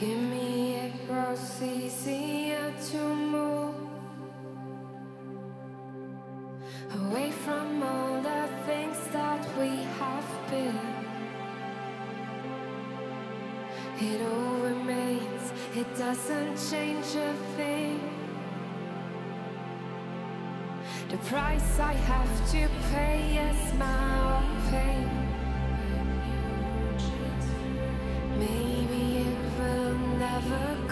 Give me The price I have to pay is my own pain. Maybe it will never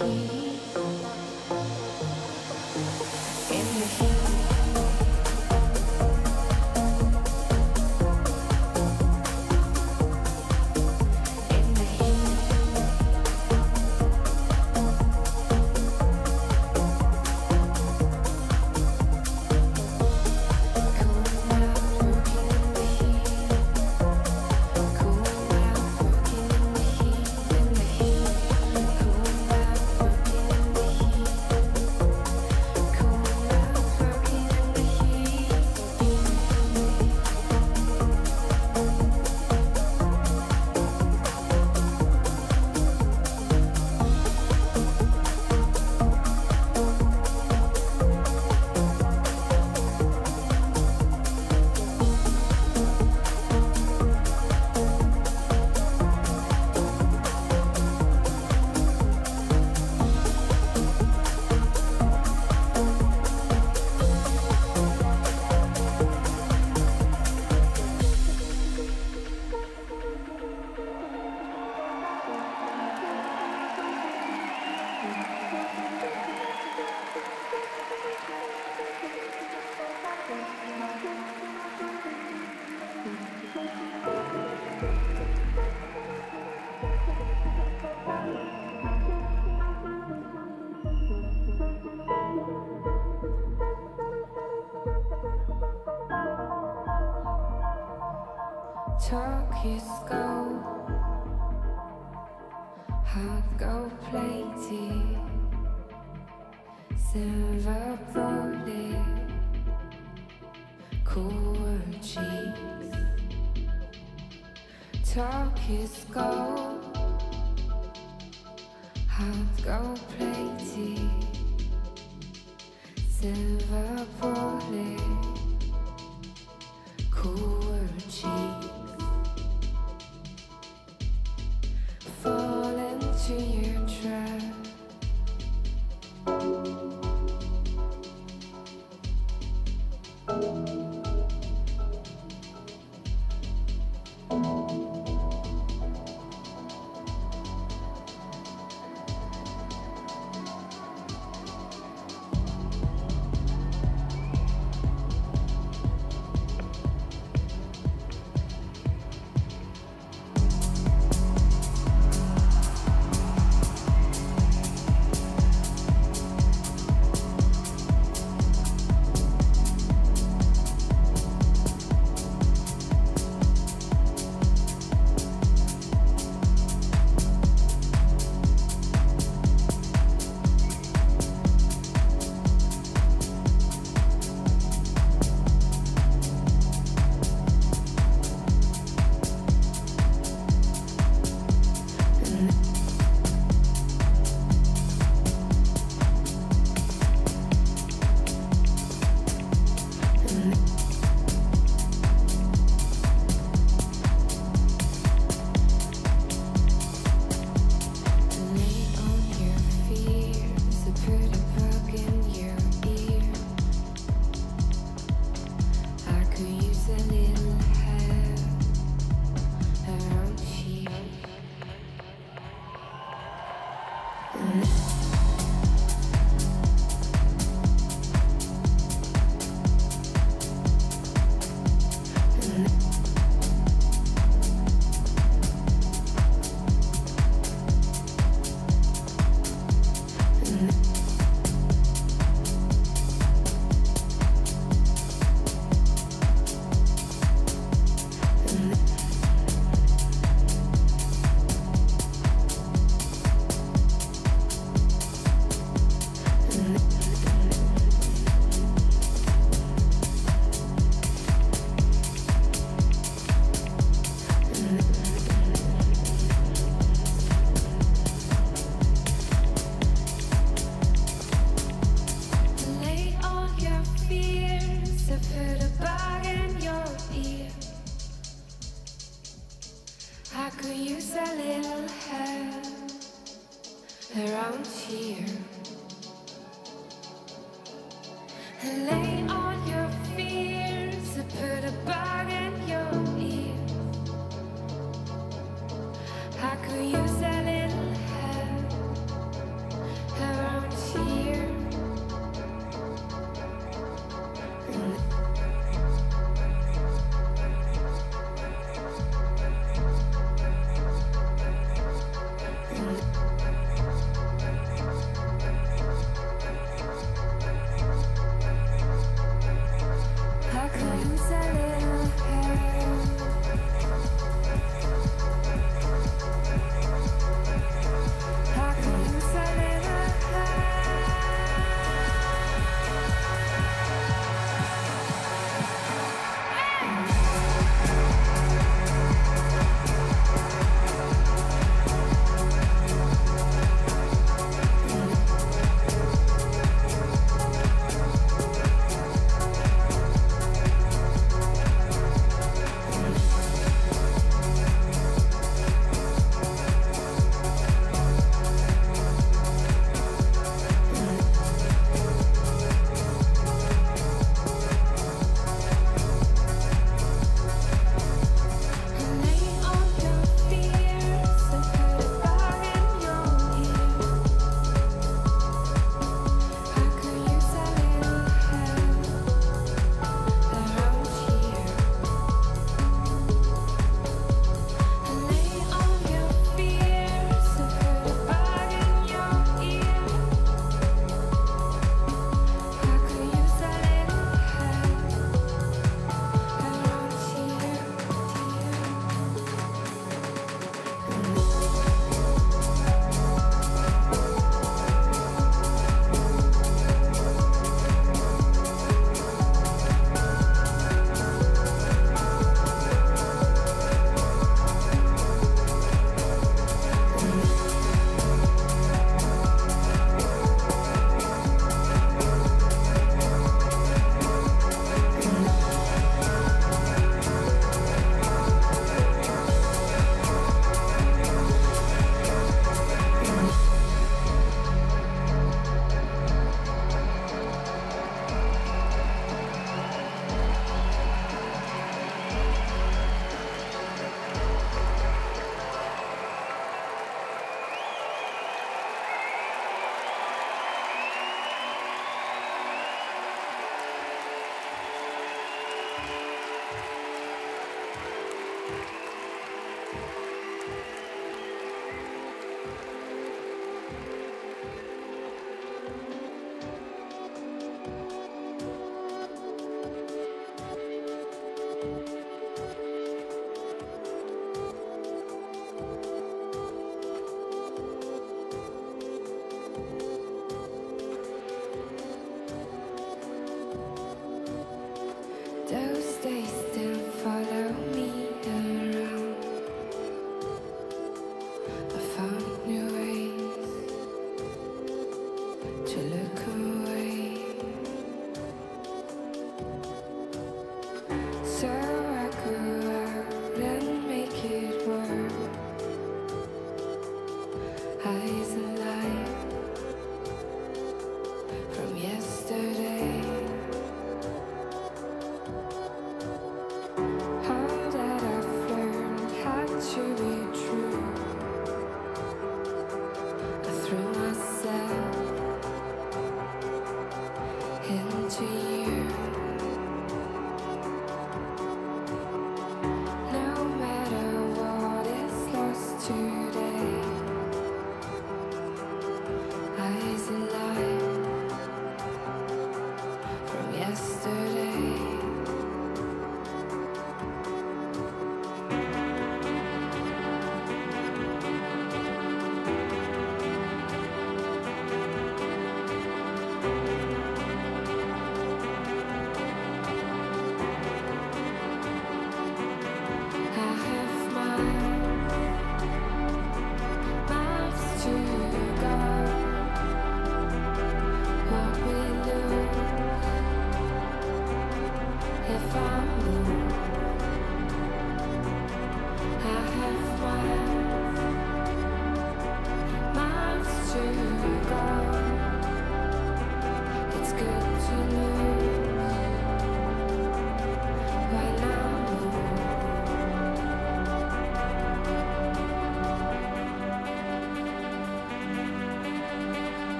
silver bullet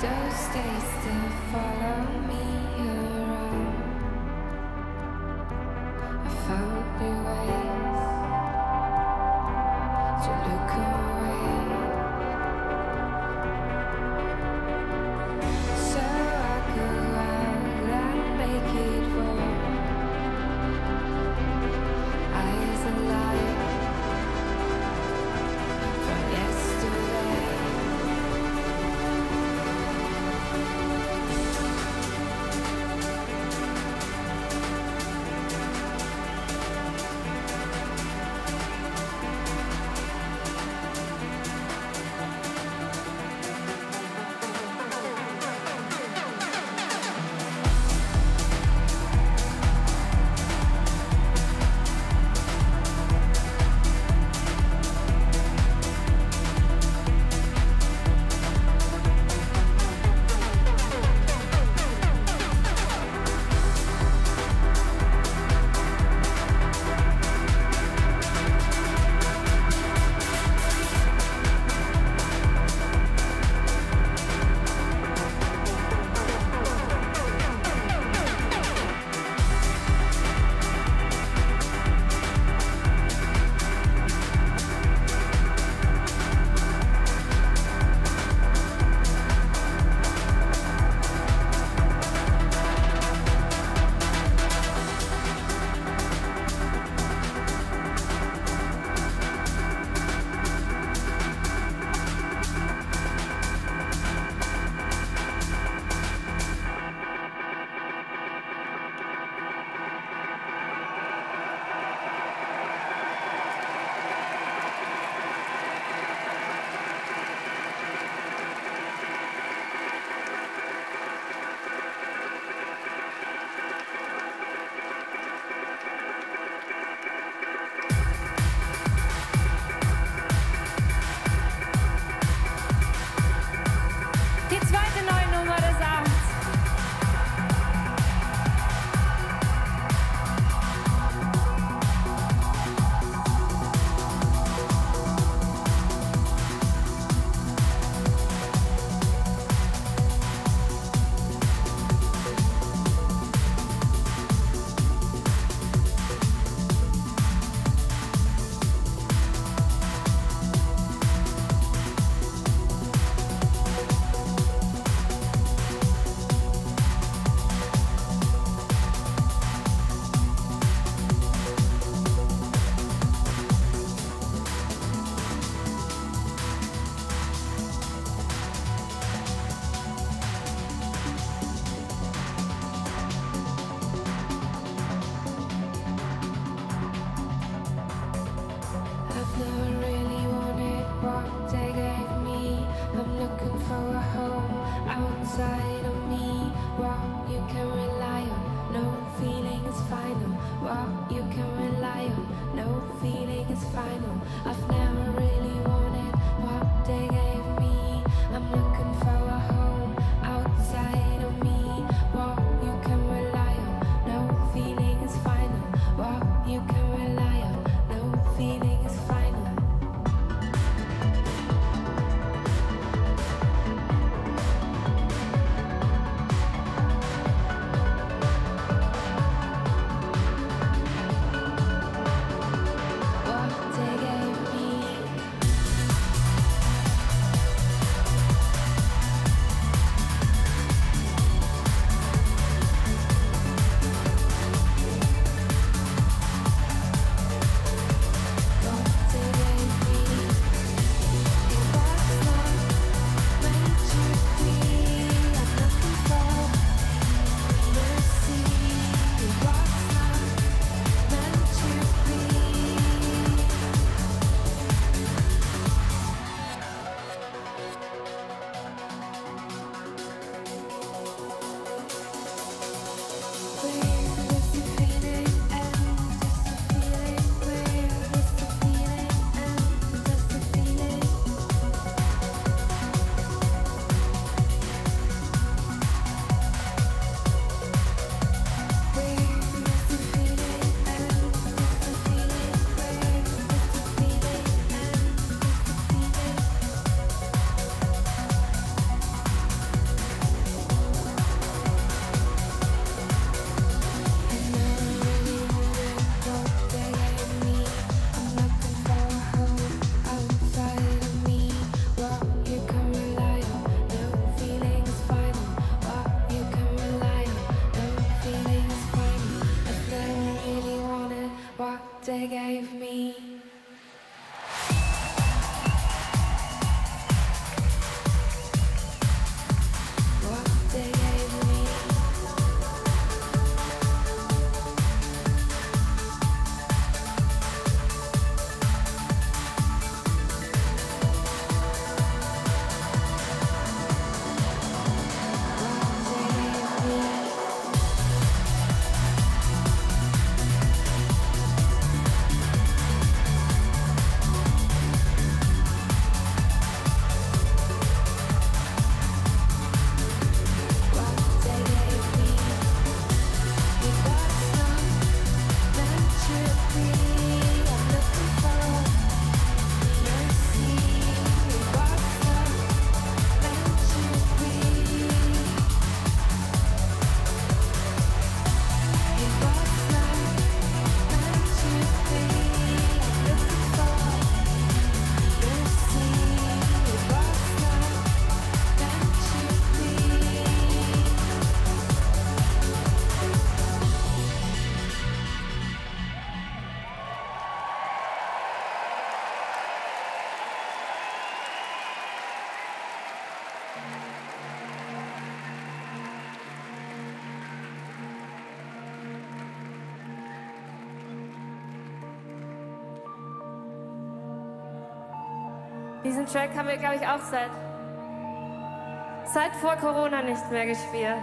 Do stay still follow me around. Diesen Track haben wir, glaube ich, auch seit, seit vor Corona nicht mehr gespielt.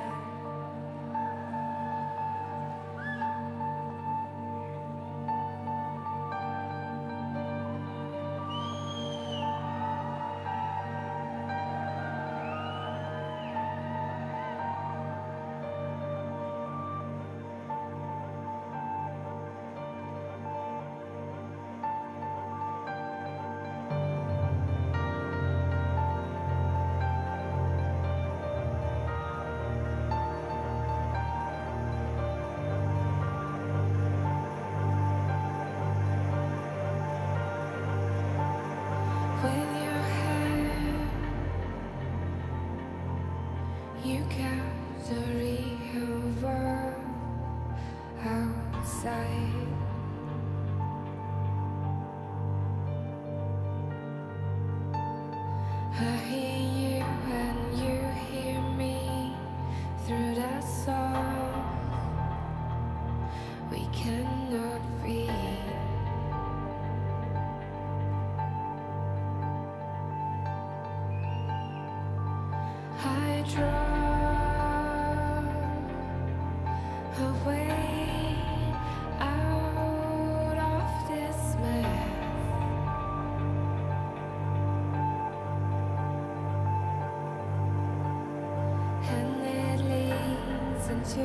to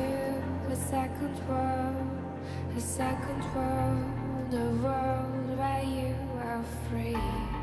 a second world, a second world, a world where you are free.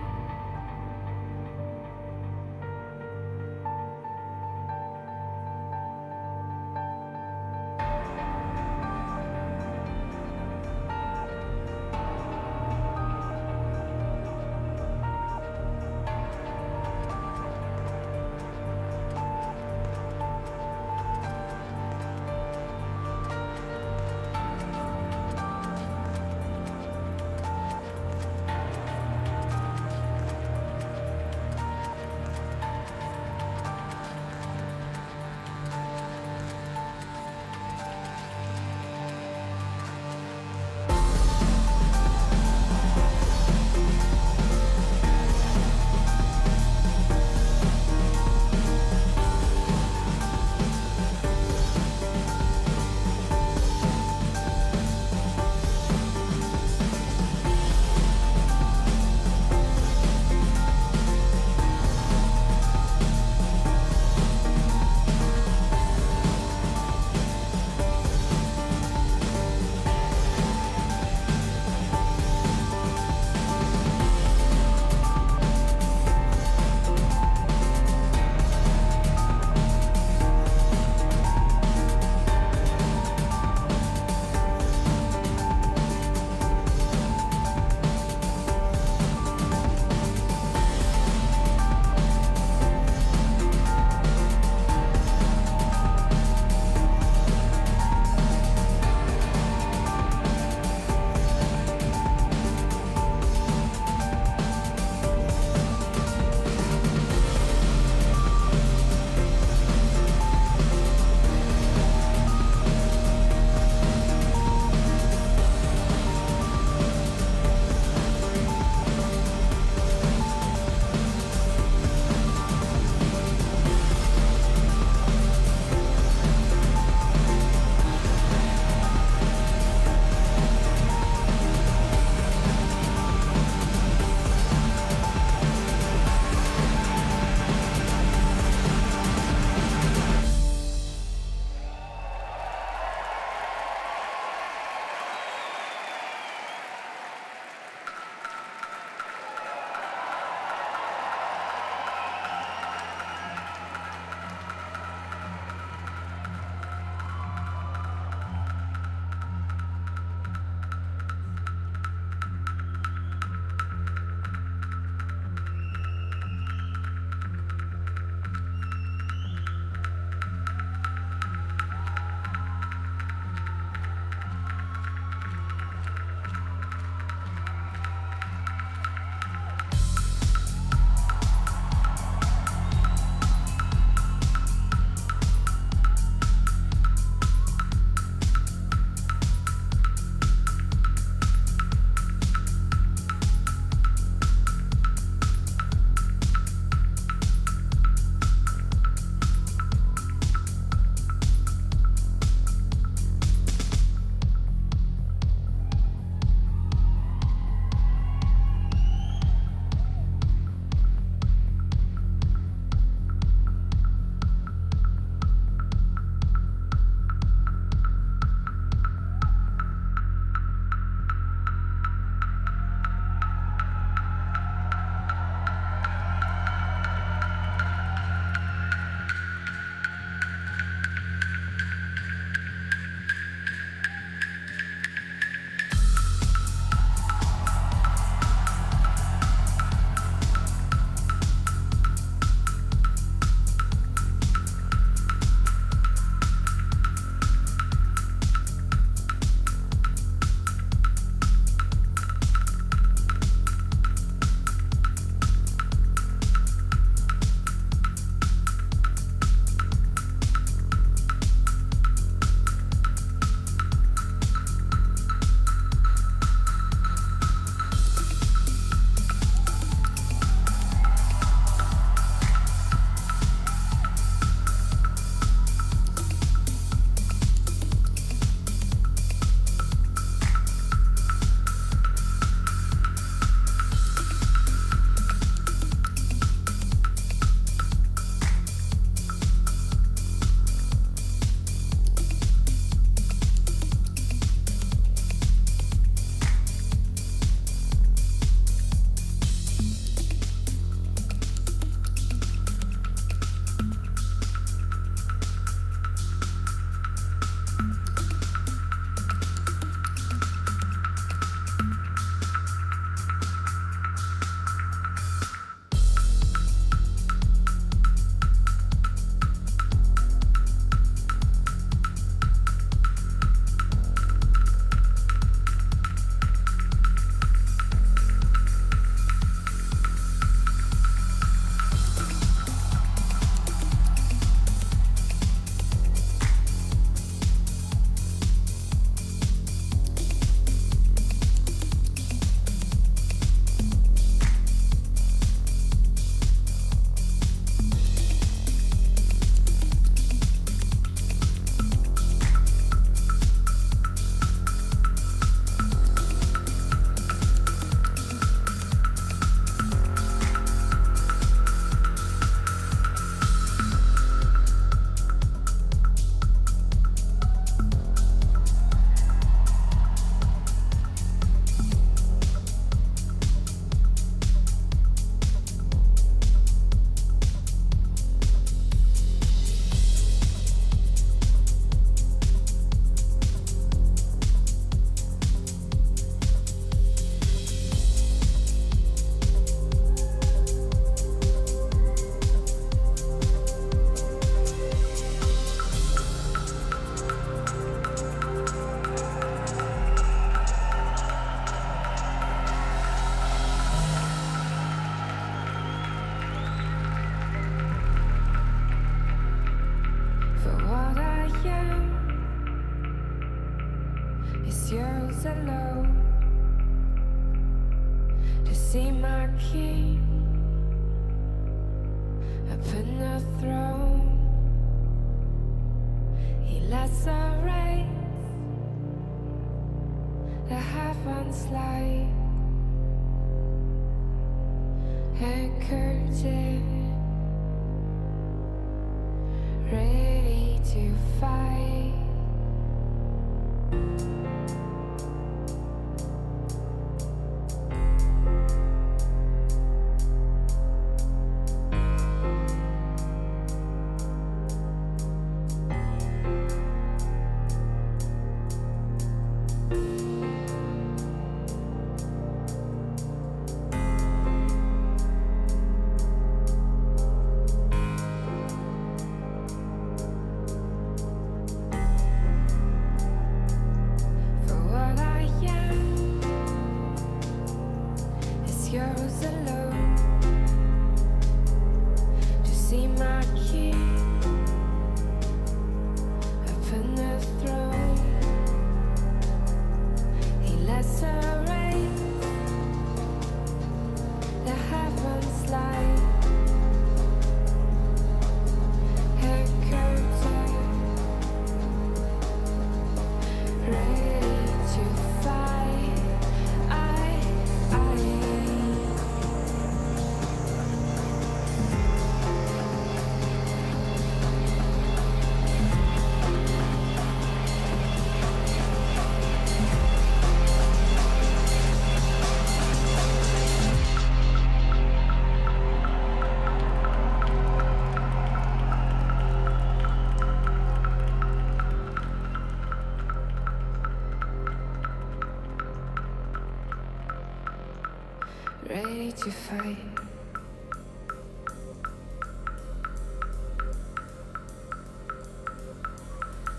To fight.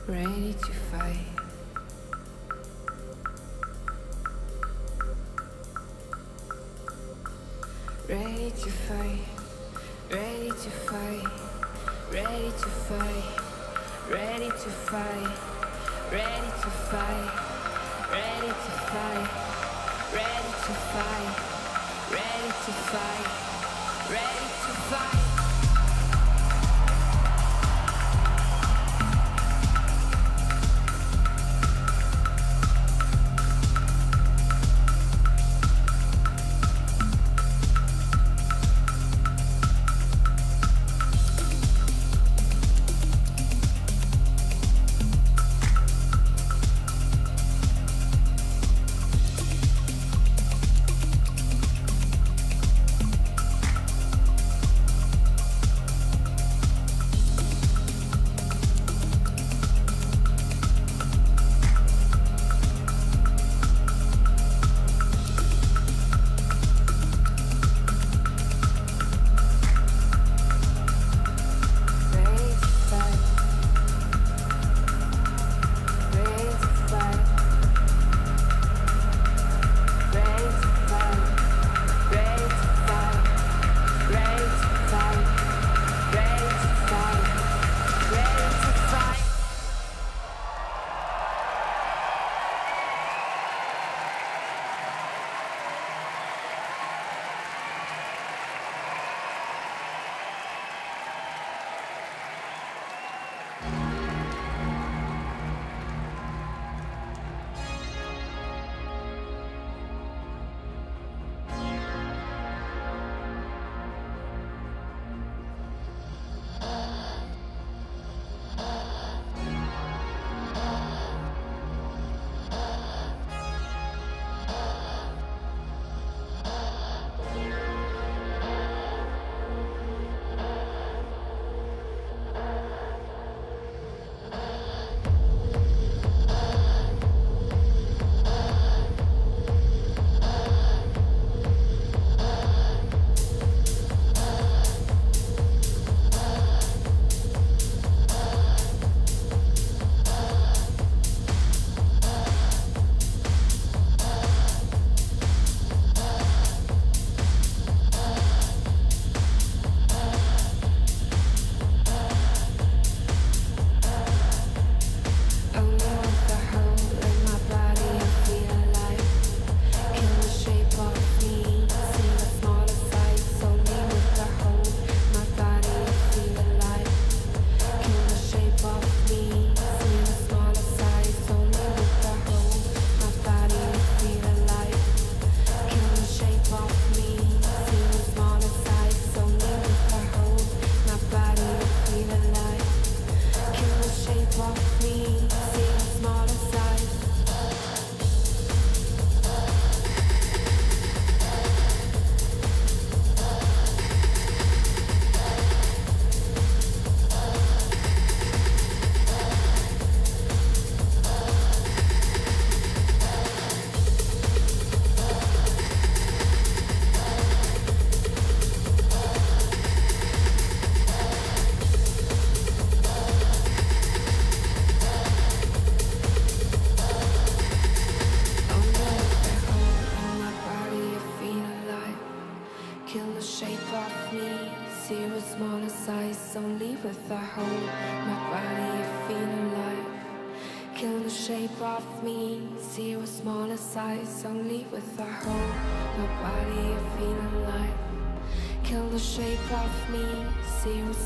Ready to fight. Ready to fight. Ready to fight. Ready to fight. Ready to fight. Ready to fight. Ready to fight. To fight, ready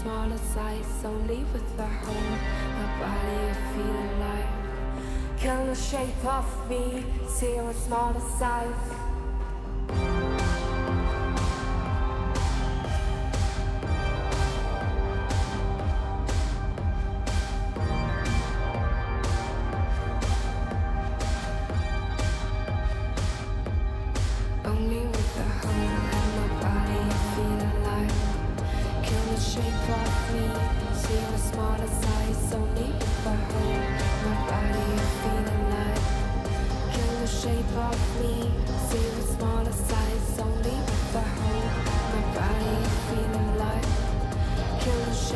smaller size so leave with the home. My body, I feel alive. Kill the shape of me, see with smaller size.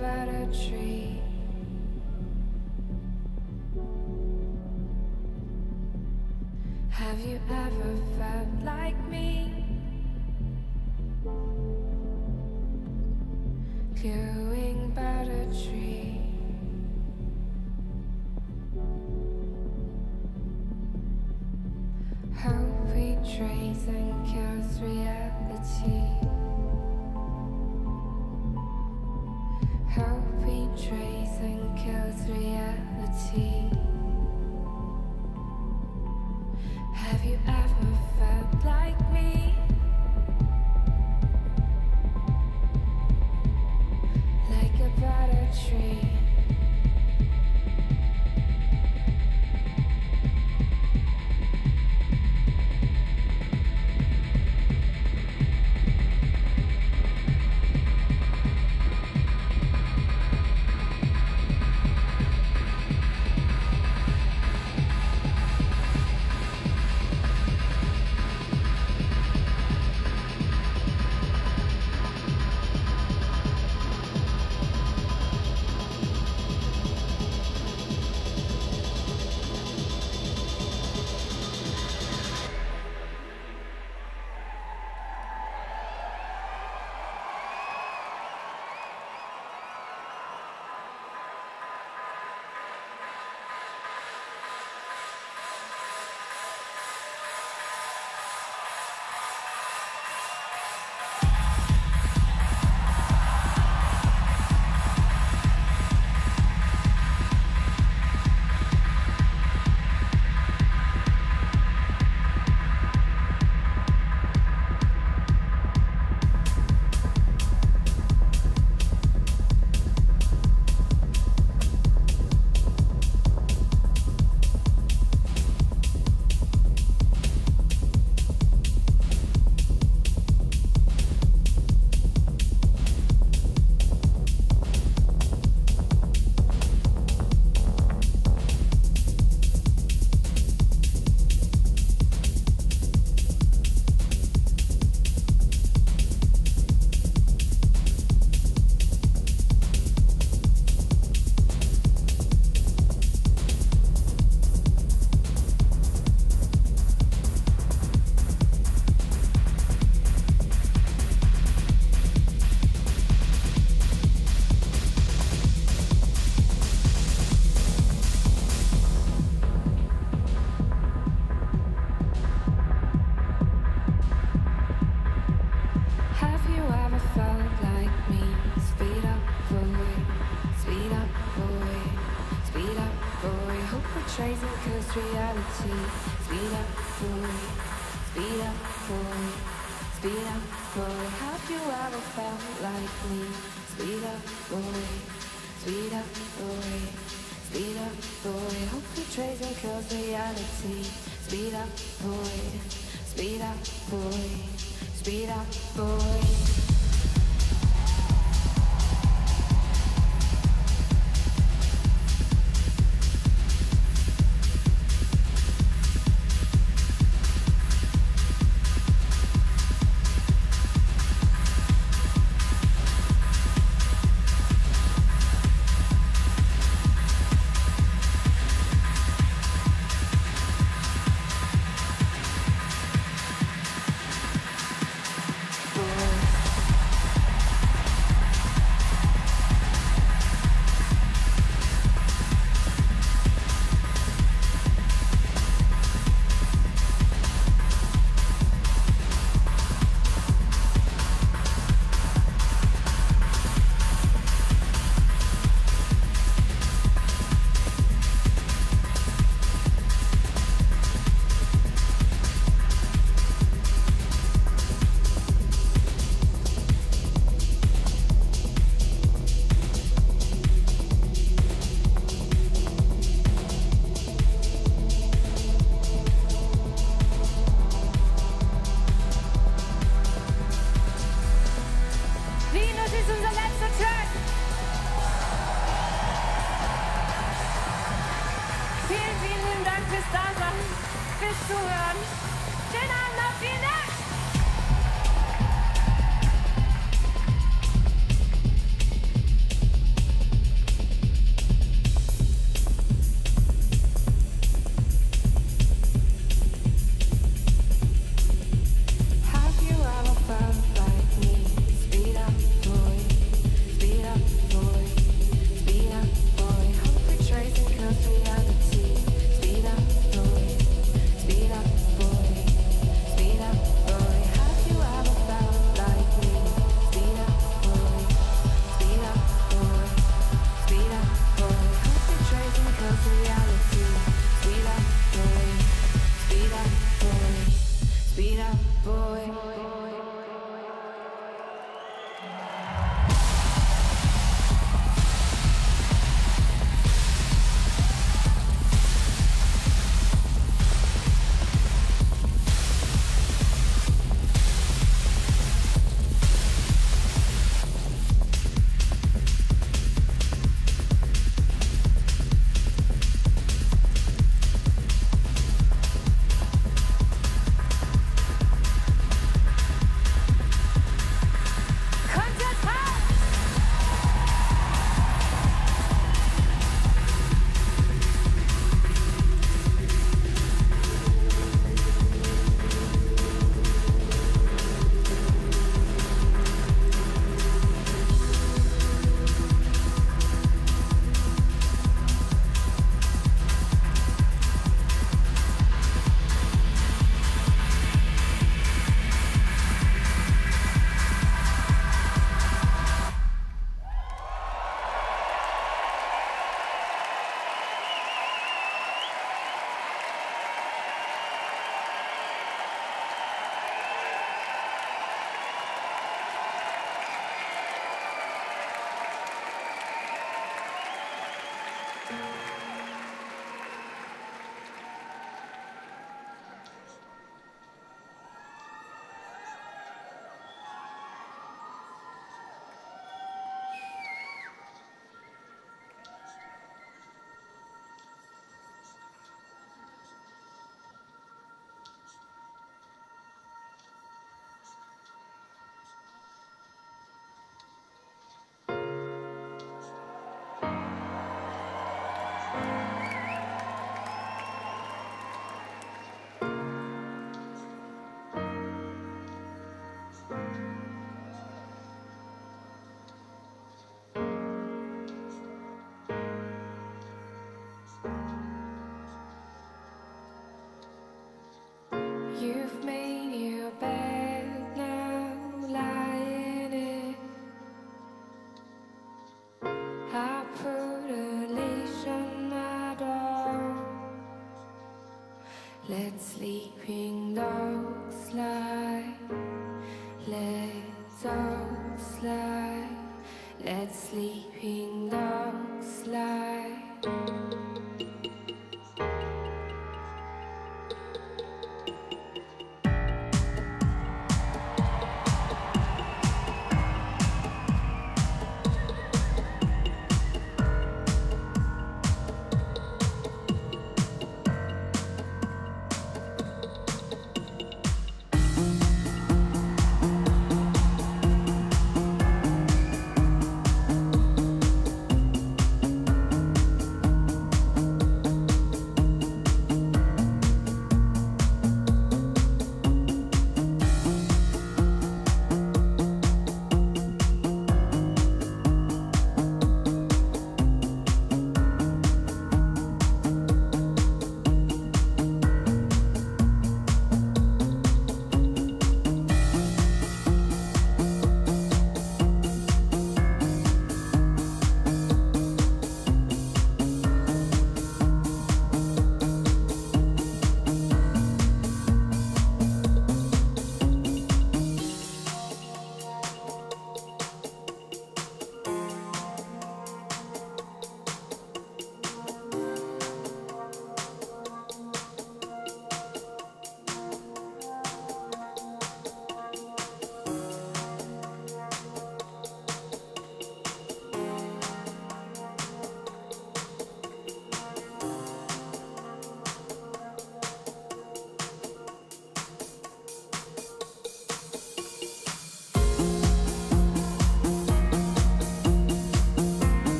like a tree.